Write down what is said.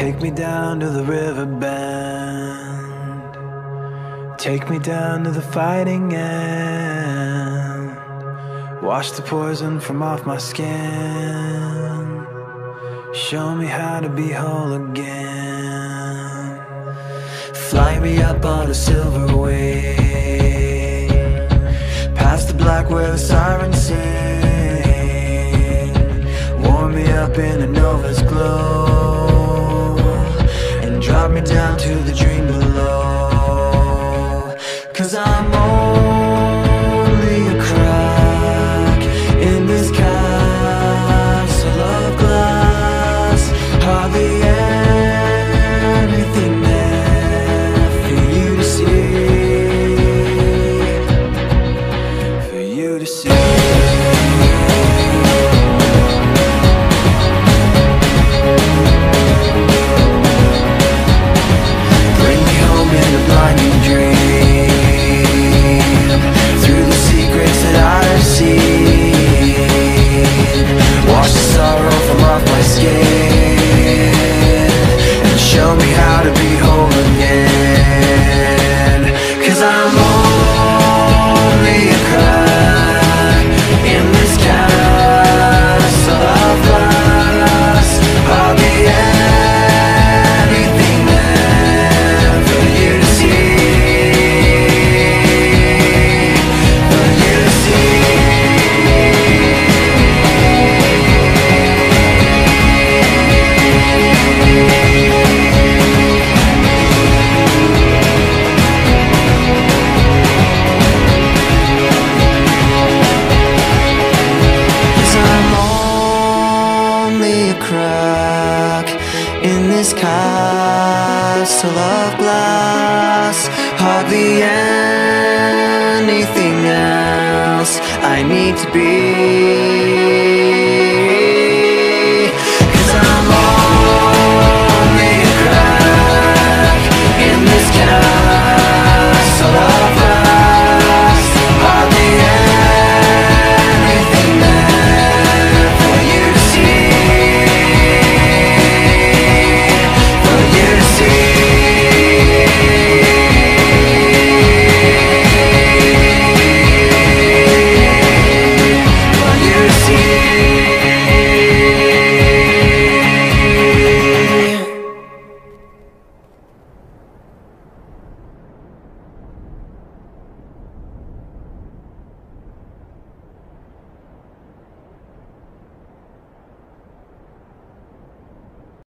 Take me down to the river bend. Take me down to the fighting end. Wash the poison from off my skin. Show me how to be whole again. Fly me up on a silver wing. Past the black where the sirens sing. Warm me up in a Cause I'm only castle of glass. Hardly anything else I need to be.